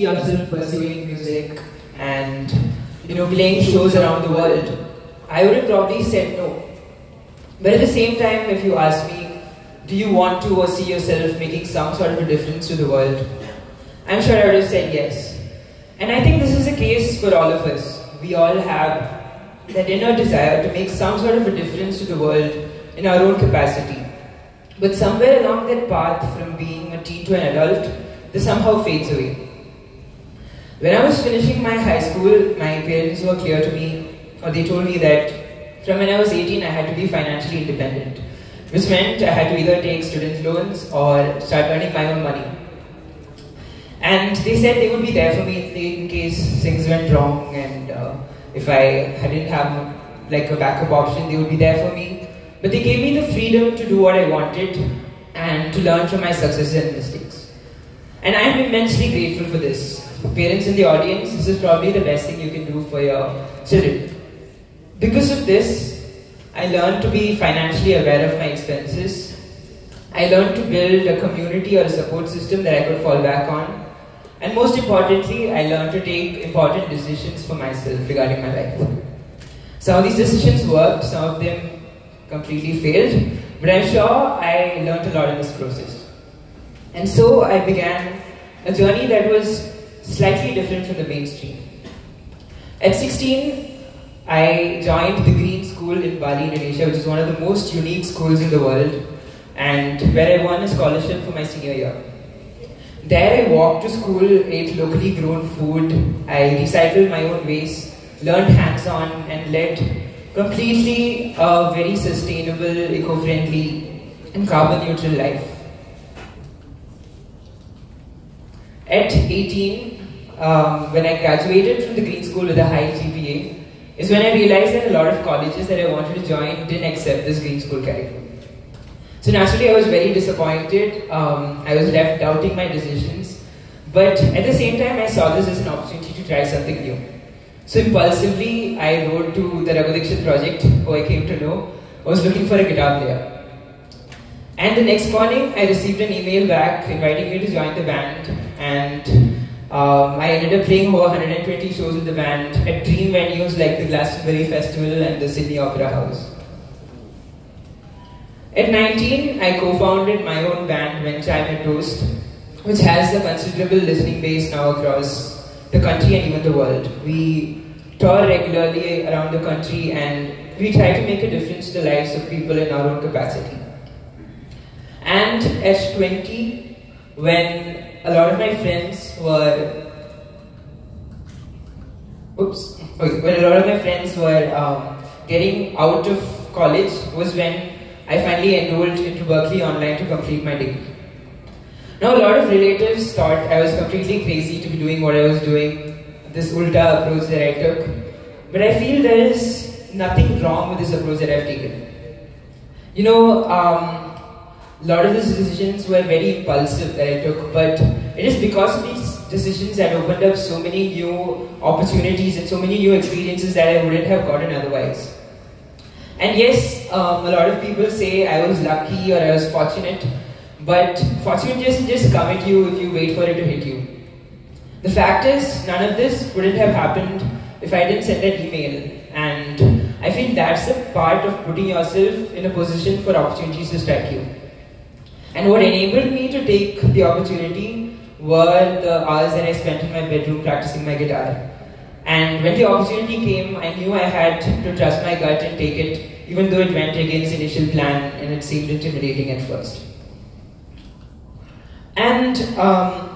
yourself pursuing music and you know playing shows around the world, I would have probably said no. But at the same time, if you ask me, do you want to or see yourself making some sort of a difference to the world? I'm sure I would have said yes. And I think this is the case for all of us. We all have that inner desire to make some sort of a difference to the world in our own capacity. But somewhere along that path from being a teen to an adult, this somehow fades away. When I was finishing my high school, my parents were clear to me, or they told me that from when I was 18, I had to be financially independent, which meant I had to either take student loans or start earning my own money. And they said they would be there for me in case things went wrong and uh, if I didn't have like a backup option, they would be there for me. But they gave me the freedom to do what I wanted and to learn from my successes and mistakes. And I am immensely grateful for this parents in the audience, this is probably the best thing you can do for your children. Because of this, I learned to be financially aware of my expenses. I learned to build a community or a support system that I could fall back on. And most importantly, I learned to take important decisions for myself regarding my life. Some of these decisions worked, some of them completely failed, but I'm sure I learned a lot in this process. And so I began a journey that was slightly different from the mainstream. At 16, I joined the Green School in Bali, Indonesia, which is one of the most unique schools in the world, and where I won a scholarship for my senior year. There I walked to school, ate locally grown food, I recycled my own waste, learned hands-on, and led completely a very sustainable, eco-friendly, and carbon-neutral life. At 18, um, when I graduated from the Green School with a high GPA, is when I realized that a lot of colleges that I wanted to join didn't accept this Green School curriculum. So naturally, I was very disappointed. Um, I was left doubting my decisions. But at the same time, I saw this as an opportunity to try something new. So impulsively, I wrote to the Raghu Dixit project, who I came to know, I was looking for a guitar player. And the next morning, I received an email back inviting me to join the band. And um, I ended up playing over 120 shows with the band at dream venues like the Glastonbury Festival and the Sydney Opera House. At 19, I co-founded my own band, When Met Toast, which has a considerable listening base now across the country and even the world. We tour regularly around the country and we try to make a difference to the lives of people in our own capacity. And at 20, when a lot of my friends were, oops, when a lot of my friends were um, getting out of college was when I finally enrolled into Berklee Online to complete my degree. Now, a lot of relatives thought I was completely crazy to be doing what I was doing, this ulta approach that I took. But I feel there is nothing wrong with this approach that I've taken. You know, um, a lot of these decisions were very impulsive that I took, but it is because of these decisions that opened up so many new opportunities and so many new experiences that I wouldn't have gotten otherwise. And yes, um, a lot of people say I was lucky or I was fortunate, but fortune doesn't just come at you if you wait for it to hit you. The fact is, none of this wouldn't have happened if I didn't send that email. And I feel that's a part of putting yourself in a position for opportunities to strike you. And what enabled me to take the opportunity were the hours that I spent in my bedroom practicing my guitar. And when the opportunity came, I knew I had to trust my gut and take it, even though it went against initial plan and it seemed intimidating at first. And um,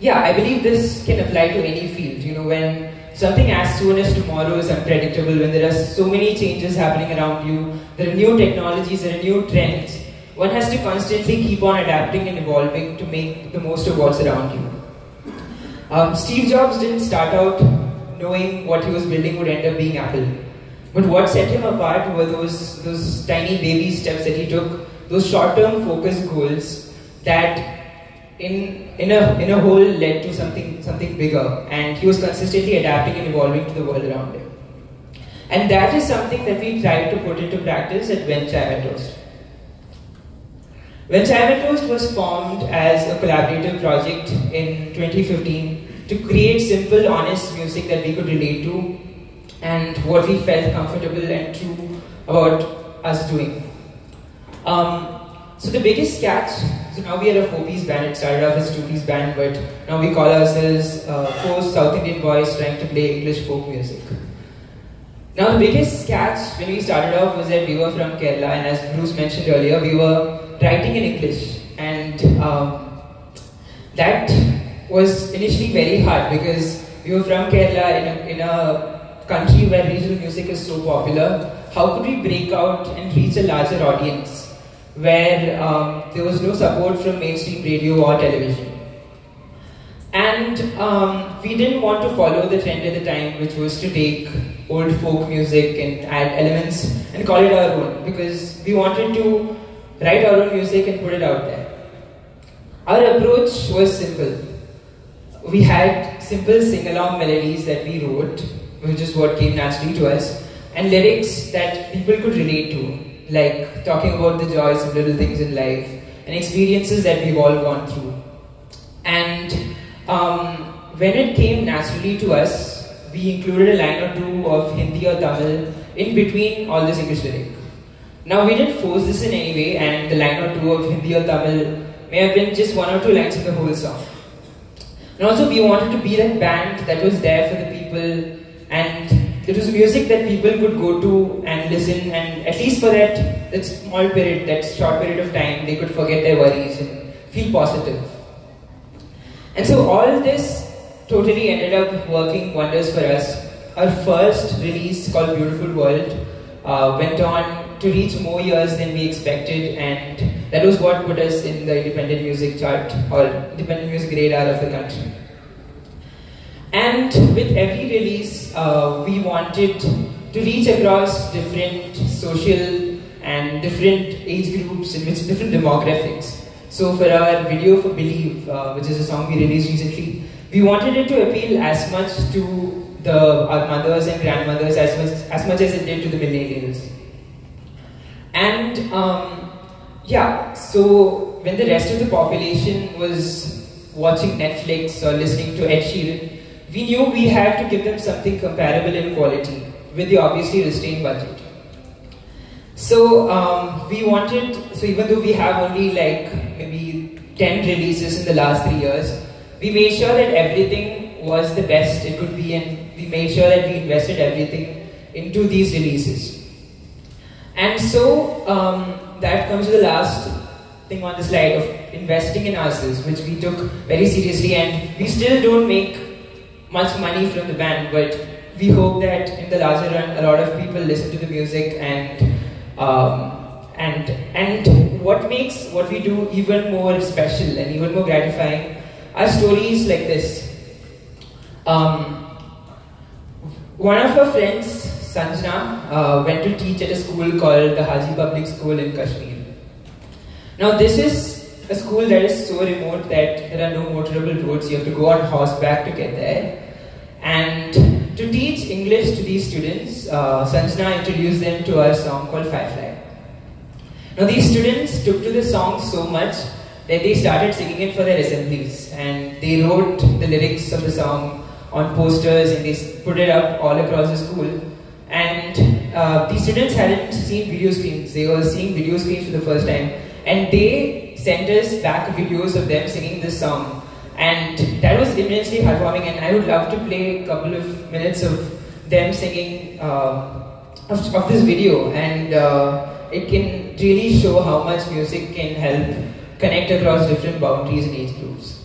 yeah, I believe this can apply to any field. You know, when something as soon as tomorrow is unpredictable, when there are so many changes happening around you, there are new technologies, there are new trends, one has to constantly keep on adapting and evolving to make the most of what's around you. Um, Steve Jobs didn't start out knowing what he was building would end up being Apple. But what set him apart were those, those tiny baby steps that he took, those short-term focused goals that in, in, a, in a whole led to something, something bigger. And he was consistently adapting and evolving to the world around him. And that is something that we try to put into practice at Chai Toast. When Toast was formed as a collaborative project in 2015 to create simple, honest music that we could relate to and what we felt comfortable and true about us doing. Um, so the biggest catch, so now we are a four-piece band, it started off as two-piece band, but now we call ourselves uh, four South Indian boys trying to play English folk music. Now the biggest catch when we started off was that we were from Kerala and as Bruce mentioned earlier, we were writing in English and um, that was initially very hard because we were from Kerala in a, in a country where regional music is so popular. How could we break out and reach a larger audience where um, there was no support from mainstream radio or television? And um, we didn't want to follow the trend at the time, which was to take old folk music and add elements and call it our own, because we wanted to write our own music and put it out there. Our approach was simple. We had simple sing-along melodies that we wrote, which is what came naturally to us, and lyrics that people could relate to, like talking about the joys of little things in life and experiences that we've all gone through. And um, when it came naturally to us, we included a line or two of Hindi or Tamil in between all this English lyric. Now we didn't force this in any way and the line or two of Hindi or Tamil may have been just one or two lines of the whole song. And also we wanted to be that band that was there for the people and it was music that people could go to and listen and at least for that, that small period, that short period of time, they could forget their worries and feel positive. And so all this totally ended up working wonders for us. Our first release called Beautiful World uh, went on to reach more years than we expected and that was what put us in the independent music chart or independent music radar of the country. And with every release, uh, we wanted to reach across different social and different age groups and different demographics. So for our video for Believe, uh, which is a song we released recently, we wanted it to appeal as much to the our mothers and grandmothers as much as much as it did to the millennials. And um, yeah, so when the rest of the population was watching Netflix or listening to Ed Sheeran, we knew we had to give them something comparable in quality with the obviously restrained budget. So um, we wanted, so even though we have only like maybe 10 releases in the last three years, we made sure that everything was the best it could be and we made sure that we invested everything into these releases. And so um, that comes to the last thing on the slide of investing in ourselves, which we took very seriously and we still don't make much money from the band, but we hope that in the larger run, a lot of people listen to the music and um, and and what makes what we do even more special and even more gratifying are stories like this. Um, one of our friends, Sanjana, uh, went to teach at a school called the Haji Public School in Kashmir. Now this is a school that is so remote that there are no motorable roads. You have to go on horseback to get there. And to teach English to these students, uh, Sanjana introduced them to a song called Firefly. Now these students took to the song so much that they started singing it for their assemblies and they wrote the lyrics of the song on posters and they put it up all across the school. And uh, these students hadn't seen video screens, they were seeing video screens for the first time. And they sent us back videos of them singing this song. And that was immensely heartwarming and I would love to play a couple of minutes of them singing uh, of, of, this video. And uh, it can really show how much music can help connect across different boundaries and age groups.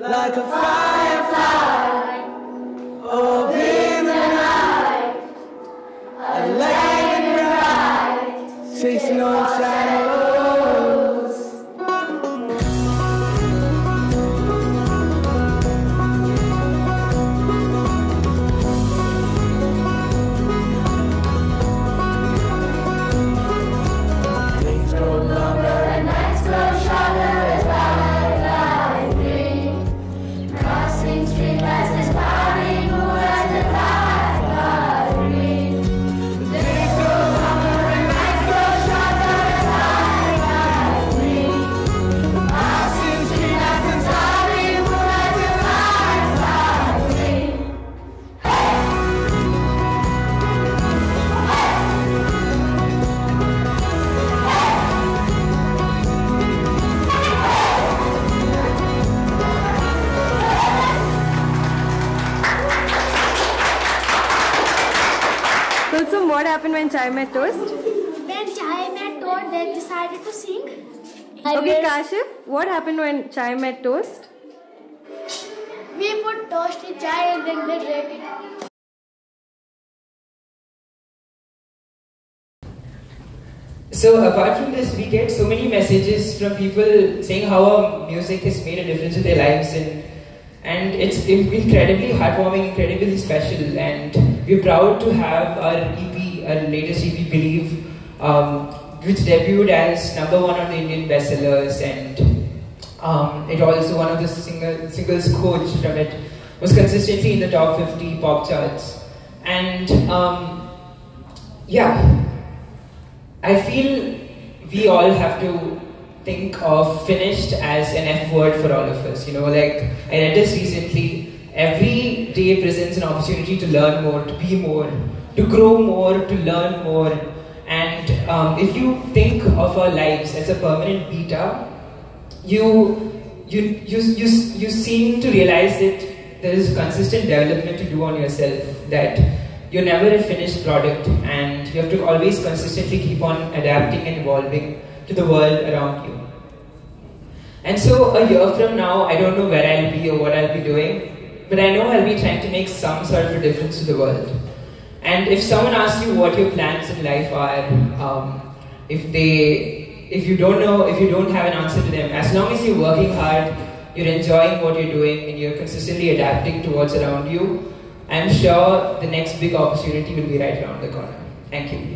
like a what happened when Chai met Toast? When Chai met Toast, they decided to sing. Okay, Kashif, what happened when Chai met Toast? We put toast in chai and then they drank it. So apart from this, we get so many messages from people saying how our music has made a difference in their lives, and and it's incredibly heartwarming, incredibly special, and we're proud to have our Our latest EP, Believe, um, which debuted as number one on the Indian bestsellers, and um, it also one of the single, singles coach from it was consistently in the top 50 pop charts, and um, yeah. I feel we all have to think of finished as an F word for all of us. You know, like I read this recently. Every day presents an opportunity to learn more, to be more, to grow more, to learn more. And um, if you think of our lives as a permanent beta, you you you you you seem to realize that there is consistent development to do on yourself. That you're never a finished product, and you have to always consistently keep on adapting and evolving to the world around you. And so, a year from now, I don't know where I'll be or what I'll be doing, but I know I'll be trying to make some sort of a difference to the world. And if someone asks you what your plans in life are, um, if they, if you don't know, if you don't have an answer to them, as long as you're working hard, you're enjoying what you're doing, and you're consistently adapting to what's around you, I'm sure the next big opportunity will be right around the corner. Thank you.